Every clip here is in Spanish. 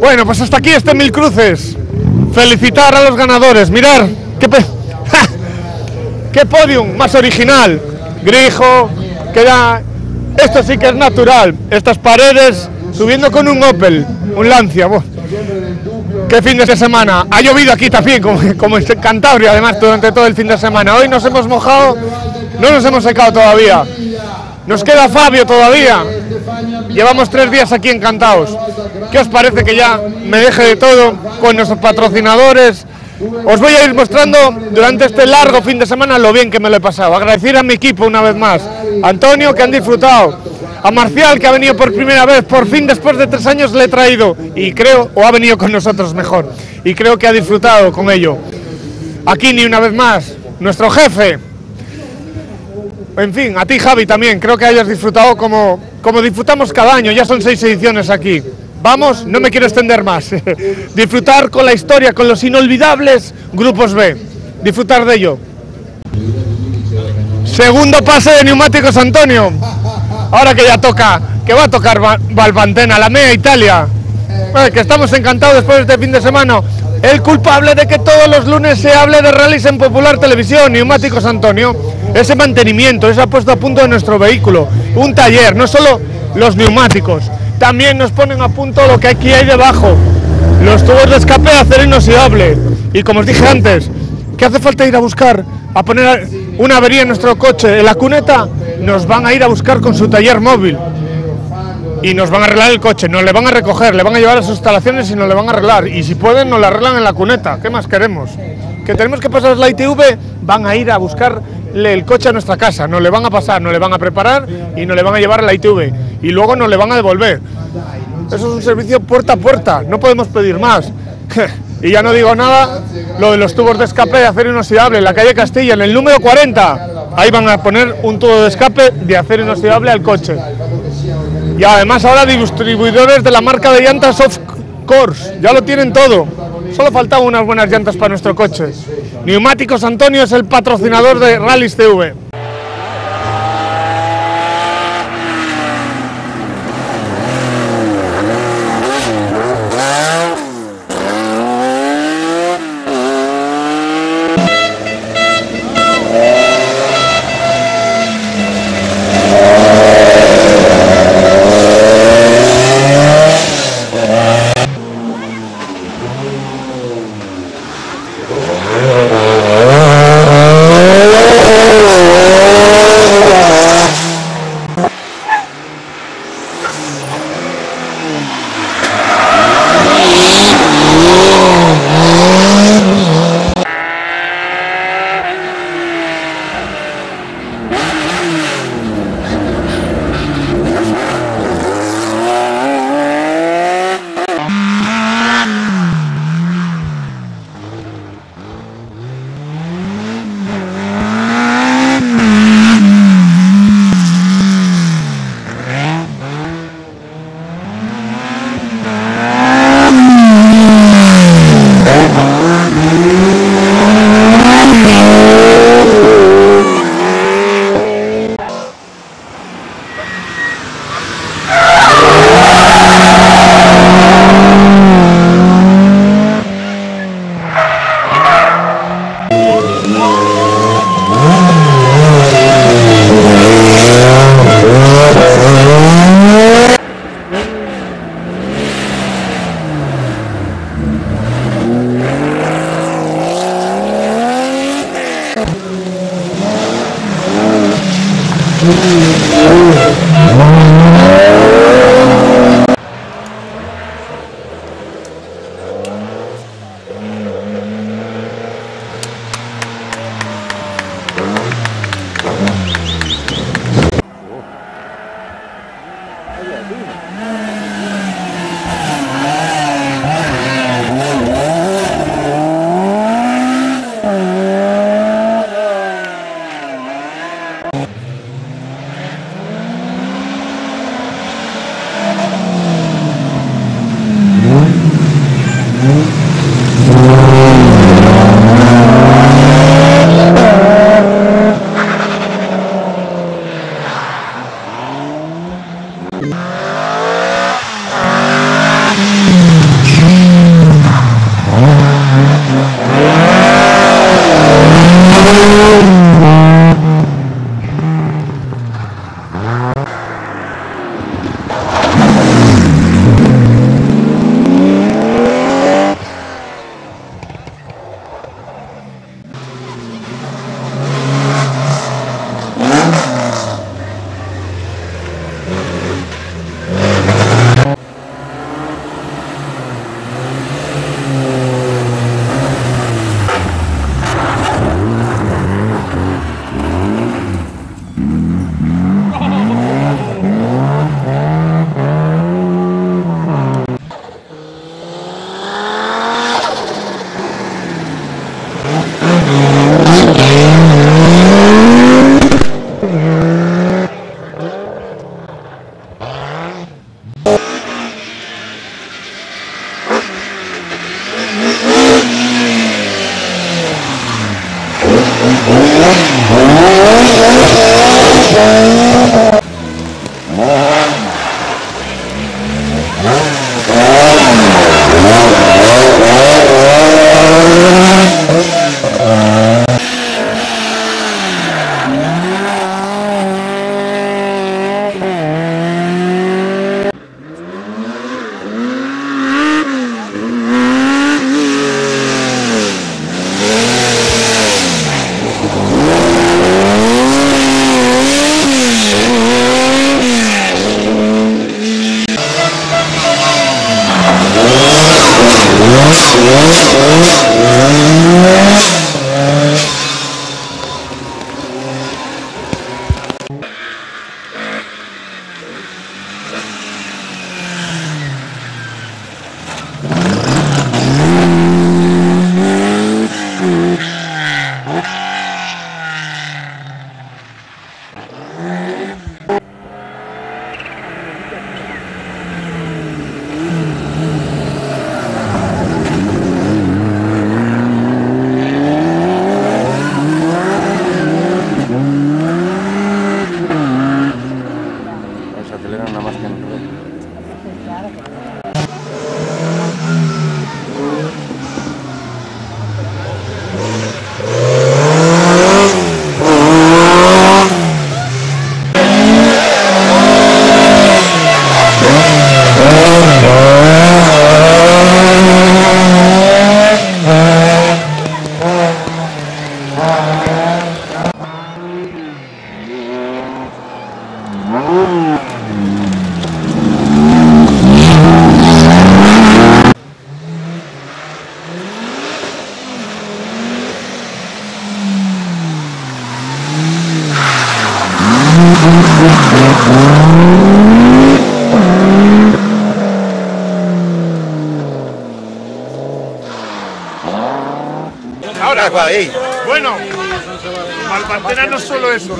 Bueno, pues hasta aquí este Mil Cruces. Felicitar a los ganadores. Mirar, qué, pe- qué podium más original. Grijo, que da... Esto sí que es natural. Estas paredes subiendo con un Opel, un Lancia. Qué fin de semana. Ha llovido aquí también, como, como en Cantabria, además, durante todo el fin de semana. Hoy nos hemos mojado, no nos hemos secado todavía. Nos queda Fabio todavía. Llevamos tres días aquí encantados. ¿Qué os parece que ya me deje de todo con nuestros patrocinadores? Os voy a ir mostrando durante este largo fin de semana lo bien que me lo he pasado. Agradecer a mi equipo una vez más. Antonio, que han disfrutado. A Marcial, que ha venido por primera vez. Por fin, después de tres años, le he traído. Y creo, o ha venido con nosotros mejor. Y creo que ha disfrutado con ello. Aquí ni una vez más. Nuestro jefe, en fin, a ti Javi también, creo que hayas disfrutado como, como disfrutamos cada año, ya son seis ediciones aquí. Vamos, no me quiero extender más. Disfrutar con la historia, con los inolvidables grupos B. Disfrutar de ello. Segundo pase de neumáticos Antonio. Ahora que ya toca, que va a tocar Va- Valvantena, la MEA Italia. Eh, que estamos encantados después de este fin de semana. El culpable de que todos los lunes se hable de rallies en Popular Televisión, Neumáticos Antonio, ese mantenimiento, esa puesta a punto de nuestro vehículo, un taller, no solo los neumáticos, también nos ponen a punto lo que aquí hay debajo, los tubos de escape de acero inoxidable. Y como os dije antes, que hace falta ir a buscar, a poner una avería en nuestro coche. En la cuneta, nos van a ir a buscar con su taller móvil y nos van a arreglar el coche, nos le van a recoger, le van a llevar a sus instalaciones y nos le van a arreglar. Y si pueden, nos le arreglan en la cuneta. ¿Qué más queremos? Que tenemos que pasar la ITV, van a ir a buscarle el coche a nuestra casa, nos le van a pasar, nos le van a preparar y nos le van a llevar a la ITV. Y luego nos le van a devolver. Eso es un servicio puerta a puerta, no podemos pedir más. y ya no digo nada, lo de los tubos de escape de acero inoxidable en la calle Castilla, en el número 40. Ahí van a poner un tubo de escape de acero inoxidable al coche. Y además ahora distribuidores de la marca de llantas Of Course. Ya lo tienen todo. Solo faltaban unas buenas llantas para nuestro coche. Neumáticos Antonio es el patrocinador de Rallys TV.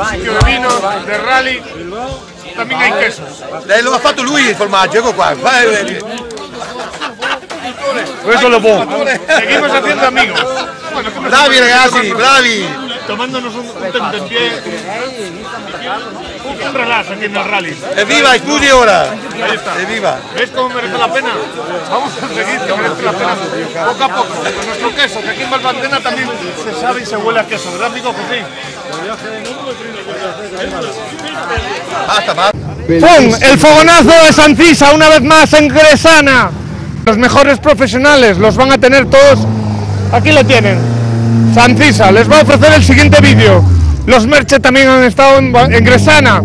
Sitio de vino, de rally, también hay quesos. Eh, lo ha fatto lui il formaggio, ecco qua. Vai, vedi. Eso lo pongo. Seguimos haciendo amigos. Bravi ragazzi, bravi. Tomándonos un, un tentempié, un, relax aquí en el rally. Evviva, scusi ora. Ahí está. Evviva. ¿Ves cómo merece la pena? Vamos a seguir, que merece la pena poco a poco. Con nuestro queso, que aquí en Valpantena también se sabe y se huele a queso, ¿verdad, amigo José? ¡Pum! El fogonazo de Sancisa, una vez más en Gresana. Los mejores profesionales los van a tener todos. Aquí lo tienen. Sancisa les va a ofrecer el siguiente vídeo. Los Merche también han estado en Gresana.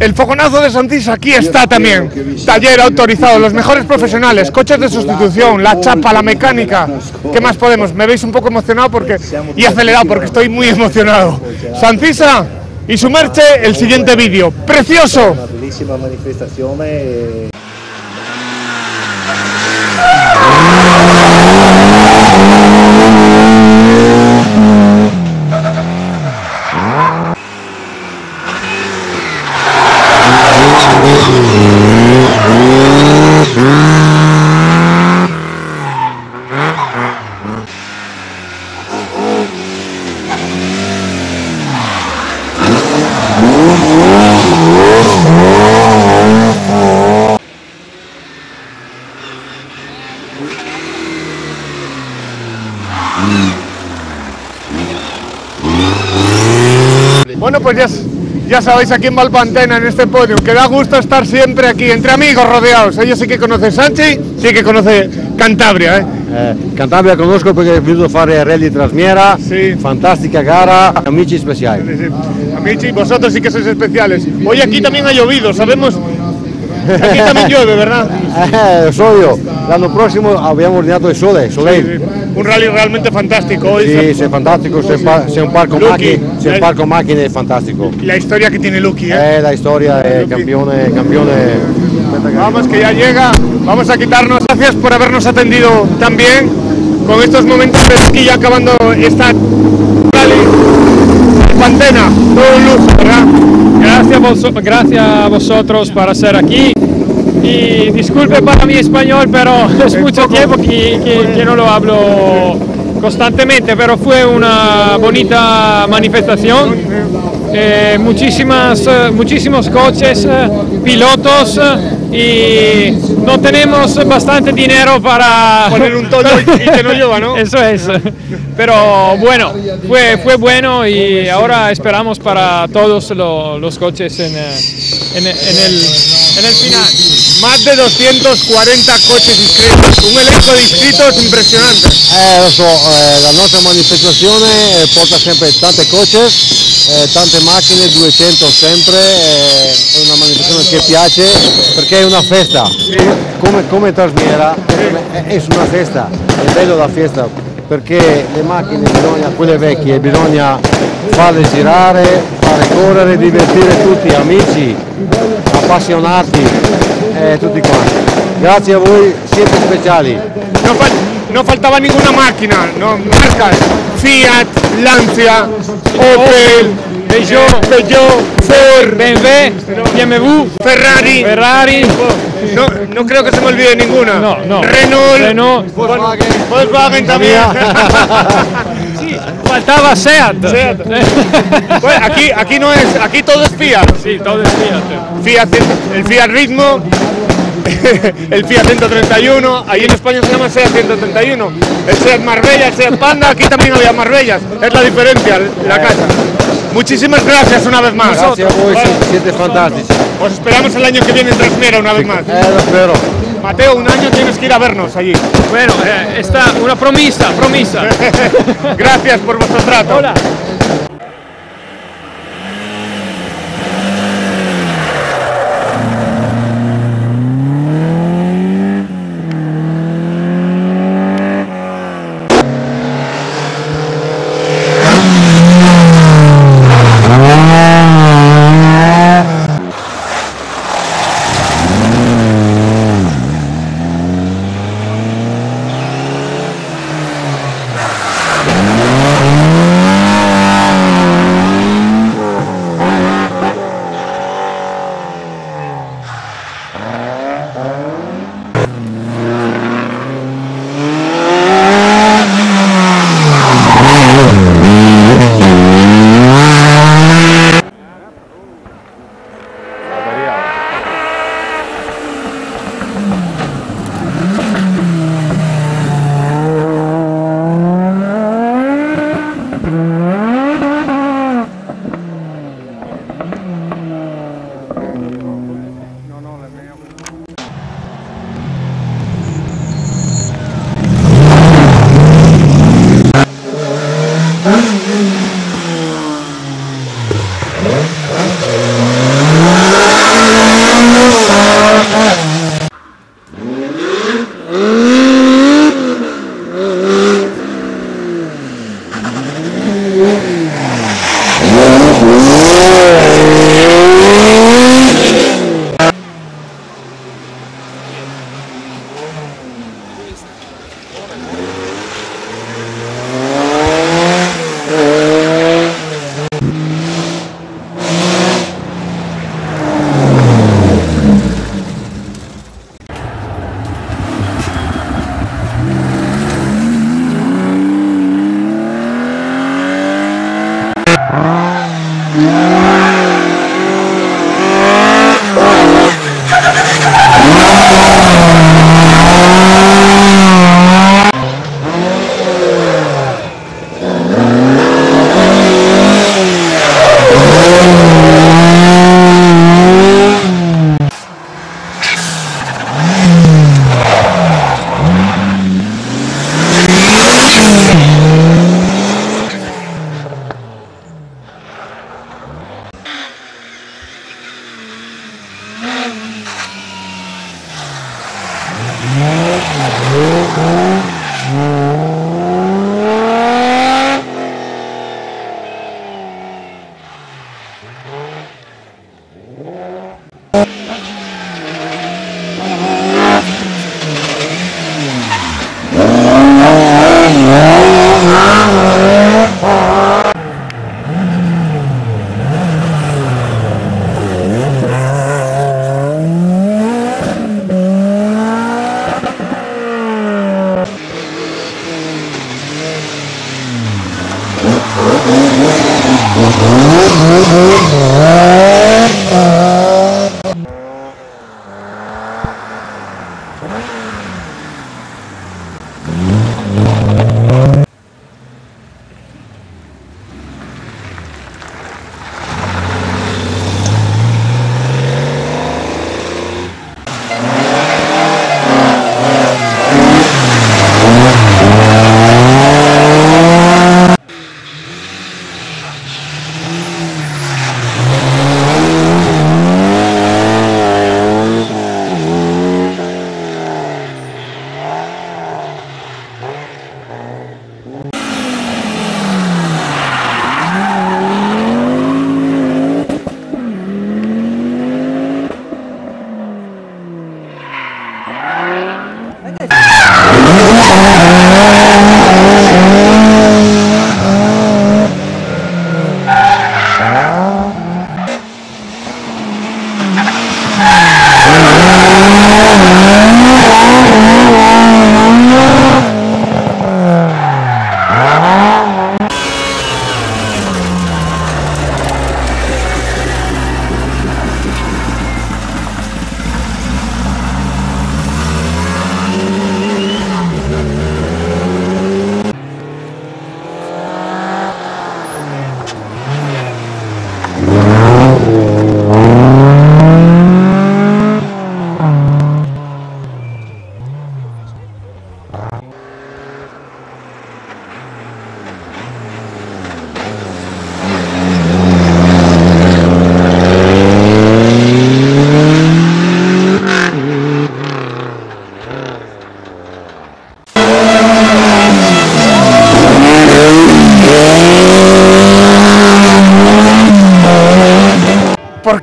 El fogonazo de Sancisa aquí está también. Taller autorizado, los mejores profesionales, coches de sustitución, la chapa, la mecánica. ¿Qué más podemos? Me veis un poco emocionado porque y acelerado porque estoy muy emocionado. Sancisa y su Merche, el siguiente vídeo. ¡Precioso! una bellissima manifestazione ya sabéis aquí en Valpantena, en este podio, que da gusto estar siempre aquí, entre amigos rodeados. Ellos sí que conocen Sanchi, sí que conoce Cantabria, ¿eh? Eh, Cantabria conosco perché ho venuto a fare rally Trasmiera, Sì. fantastica gara, amici speciali. Sí, sí. Amici, vosotros sí que sois especiales. Hoy aquí también ha llovido, sabemos. Aquí también llueve, ¿verdad? Eh, lo so io, l'anno prossimo abbiamo ordinato il sole, Soleil. Un rally realmente fantástico. Hoy Sì, sei fantastico, sei, un parco Eh. un parco macchine fantastico. la historia que tiene Lucky, ¿eh? Eh, la storia è campione, campione. Vamos, que ya llega. Vamos a quitarnos. Gracias por habernos atendido tan bien con estos momentos de esquí ya acabando esta rally. Pantena, todo un lujo, ¿verdad? Gracias a, vos- gracias a vosotros por estar aquí. Y disculpe para mi español, pero es mucho tiempo que, que- que no lo hablo constantemente, pero fue una bonita manifestación. Eh, muchísimas, eh, muchísimos coches, eh, pilotos eh, y no tenemos bastante dinero para Poner un toldo y- que no llueva, ¿no? Eso es. Pero bueno, fue, fue bueno y ahora esperamos para todos lo- los coches en, eh, en- en el, en el final. Más de 240 coches inscritos, un elenco de inscritos impresionante. Eh, lo so, eh, la nostra manifestazione eh, porta sempre tante coches, eh, tante macchine, 200 sempre, eh, è una manifestazione che piace perché è una festa, come, come Trasmiera è, è una festa, è bello la festa perché le macchine, bisogna, quelle vecchie, bisogna farle girare, fare correre, divertire tutti, amici, appassionati, eh, tutti quanti. Grazie a voi, siete speciali. No, fal- no faltaba ninguna máquina, no, marcas, Fiat, Lancia, Opel, Peugeot, Peugeot Ford, BMW, BMW, Ferrari. Ferrari, No, no creo que se me olvide ninguna. no, no, Renault, Renault, Volkswagen. Volkswagen también. faltaba Seat. Seat. Bueno, aquí, aquí no es, aquí todo es Fiat. sí, todo es Fiat. Fiat, el Fiat Ritmo, el Fiat 131, ahí en España se llama Seat 131, el Seat Marbella, el Seat Panda, aquí también había Marbellas, es la diferencia, la casa. Muchísimas gracias una vez más. A Bueno, siete fantastici. os esperamos el año que viene en Trasmiera una vez más. Eh, lo spero. Mateo, un año tienes que ir a vernos allí. Bueno, eh, está una promesa, promesa. Gracias por vuestro trato. Hola.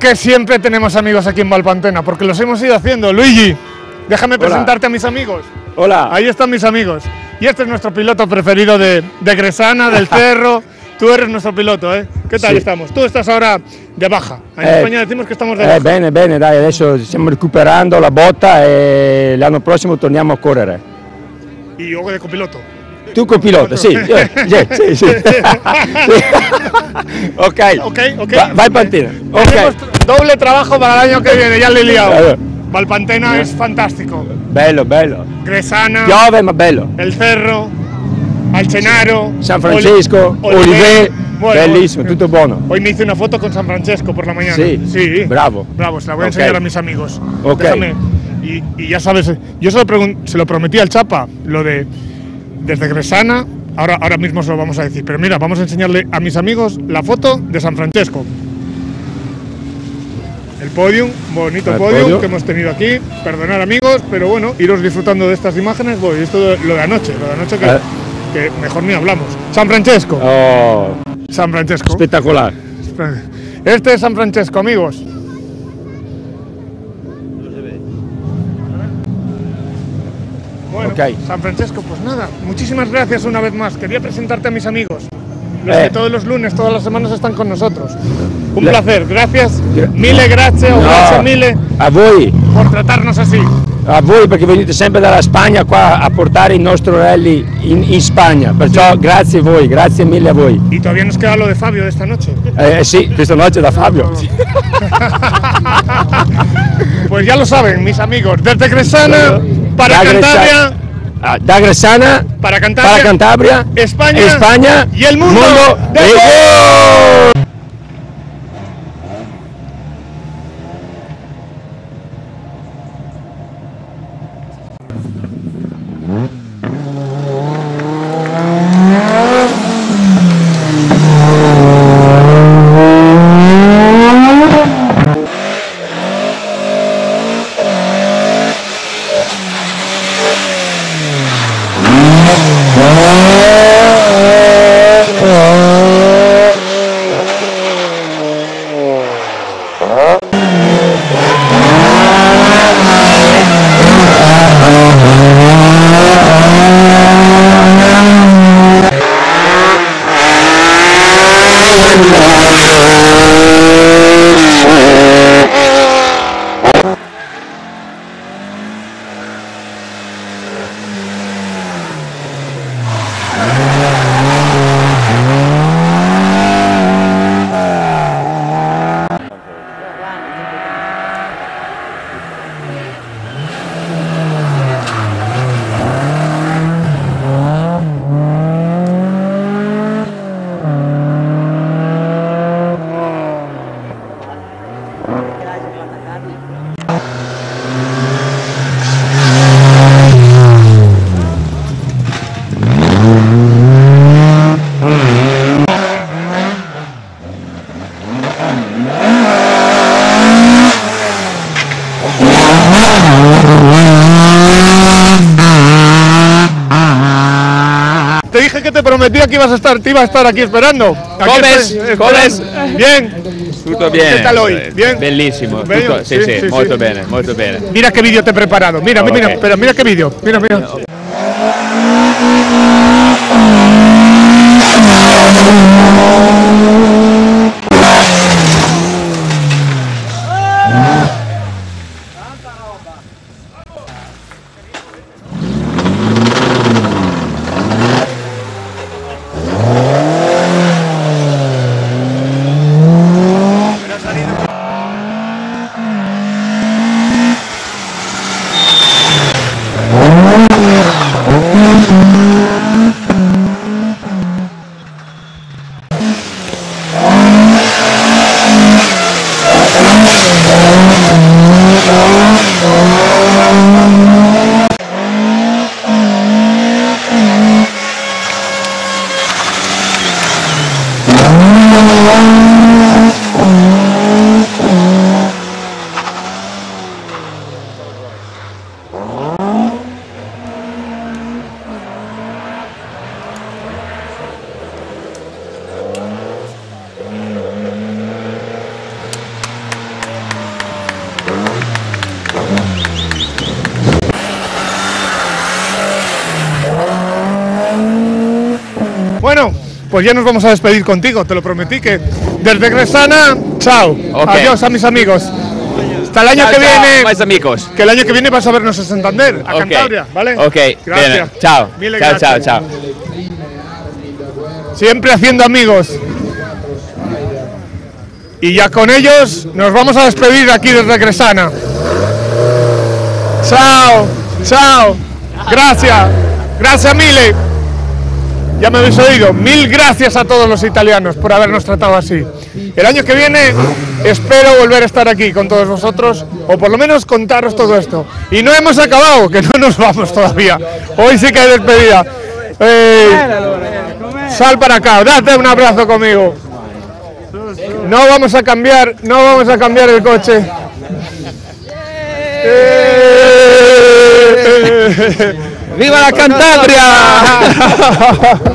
¿Por qué siempre tenemos amigos aquí en Valpantena? Porque los hemos ido haciendo. Luigi, déjame presentarte a mis amigos. Hola. Ahí están mis amigos. Y este es nuestro piloto preferido de, de Gresana, del Cerro. Tú eres nuestro piloto, ¿eh? ¿Qué tal Sì. estamos? Tú estás ahora de baja. En Eh, España decimos que estamos de Eh, baja. bene, bene, dai, adesso stiamo recuperando la botta e l'anno prossimo torniamo a correre. Y yo de copiloto. Tu copiloto, sì, sì, sì, sì. ok, Ok, ok. Va- vai Pantina, Tenemos ok. doble trabajo para el año que viene, ya le he liado. Valpantena es fantástico. bello, bello. Gresana, Piove ma bello. El Cerro, Alcenaro, San Francesco, Oli- Olivet, Bueno, bellissimo, tutto buono. Hoy me hice una foto con San Francesco por la mañana. Sí, sí. bravo. Bravo, se la voy a enseñar a mis amigos. Ok. Déjame. Y, y ya sabes, yo se lo, se lo prometí al Chapa, lo de desde Gresana, ahora, ahora mismo se lo vamos a decir, pero mira, vamos a enseñarle a mis amigos la foto de San Francesco. El podium, bonito El podium podio. que hemos tenido aquí. Perdonad amigos, pero bueno, iros disfrutando de estas imágenes. Voy, esto de- lo de anoche, lo de anoche que, que mejor ni hablamos. San Francesco, Oh, San Francesco. spettacolare. Este es San Francesco, amigos. Bueno. San Francesco, pues nada, muchísimas gracias una vez más. Quería presentarte a mis amigos, los Eh. que todos los lunes, todas las semanas están con nosotros. Un Le- placer, gracias, Gra- mille grazie o No, grazie mille a voi, por tratarnos así. a voi perché venite sempre dalla Spagna qua a portare il nostro rally in, in Spagna, perciò grazie a voi, grazie mille a voi. Y todavía nos queda lo de Fabio de esta noche. Eh, sì, questa notte da Fabio. Pues ya lo saben, mis amigos, desde Cresana para Cantabria. ah, da Gressana Para Cantabria, para Cantabria, España, España. Y el mundo, de de estar, te iba a estar aquí esperando. Aquí Comes, estoy comes. Bien. Tutto bene. Che tal hoy? Bien? Bellissimo. Bello? Tutto- Sì, sì, sì, molto sì. bene, molto bene. Mira qué vídeo te he preparado. Mira, mira, espera, mira qué vídeo. Mira, mira. Bueno, pues ya nos vamos a despedir contigo, te lo prometí que desde Gresana, chao. Adiós a mis amigos. Hasta el año que viene. mais amigos. Que el año que viene vas a vernos a Santander, a. Cantabria, ¿vale? Ok, Gracias. Mille Ciao, ciao, grazie. ciao. Siempre haciendo amigos. Y ya con ellos nos vamos a despedir aquí desde Cresana. Chao, chao. Gracias, gracias mille. Ya me habéis oído. Mil gracias a todos los italianos por habernos tratado así. El año que viene espero volver a estar aquí con todos vosotros, o por lo menos contaros todo esto. Y no hemos acabado, que no nos vamos todavía. Hoy sí que hay despedida. Eh, sal para acá, date un abrazo conmigo. No vamos a cambiar, no vamos a cambiar el coche. Eh. Viva la Cantabria!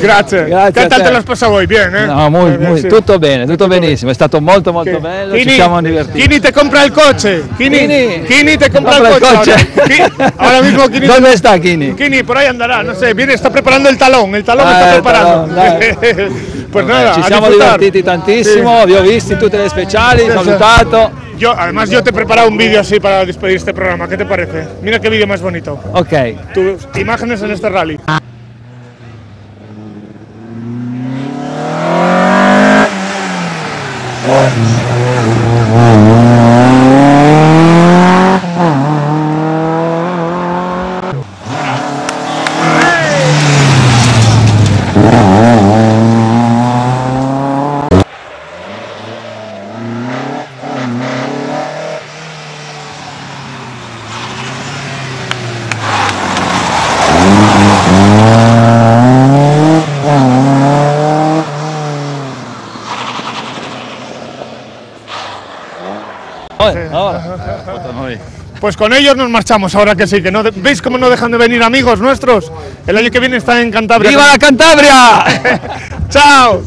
Grazie. Grazie che a tal te. te l'hai passato voi? Bene? eh? No, muy, Eh, muy, sì. tutto bene, tutto benissimo, è stato molto molto bello, ci Kini, siamo divertiti. Kini te compra el coche. Kini, Kini. Kini te compra, Compra el el coche. coche. Ahora, ahora mismo Kini. ¿Dónde está Kini? Kini, por ahí andará, no sé, viene, está preparando el talón, el talón Ah, está preparando. talón, pues nada, ci siamo divertiti tantissimo, vi ho visti tutte le speciali, Sì, sì. salutato. Yo, además, yo te he preparado un vídeo así para despedir este programa. ¿Qué te parece? Mira qué vídeo más bonito. Ok, Tus imágenes en este rally. Noi. Pues con ellos nos marchamos, ahora que sí, que no de- ¿veis cómo no dejan de venir amigos nuestros? El año que viene están en Cantabria. Viva la Cantabria! Chao.